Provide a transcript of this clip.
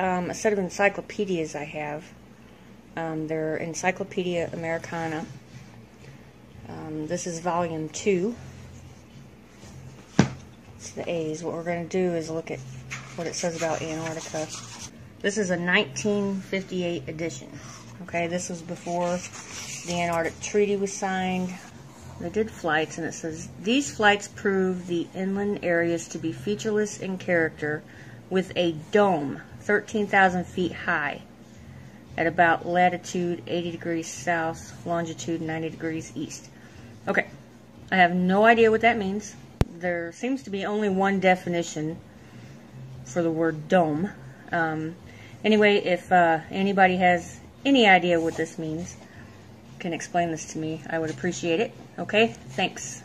um, a set of encyclopedias I have. Um, they're Encyclopedia Americana. Um, this is volume 2. It's the A's. What we're going to do is look at what it says about Antarctica. This is a 1958 edition. Okay, this was before the Antarctic Treaty was signed. They did flights, and it says these flights prove the inland areas to be featureless in character, with a dome 13,000 feet high at about latitude 80 degrees south, longitude 90 degrees east. Okay, I have no idea what that means. There seems to be only one definition for the word dome. Um, anyway, if uh, anybody has any idea what this means, can explain this to me, I would appreciate it. Okay, thanks.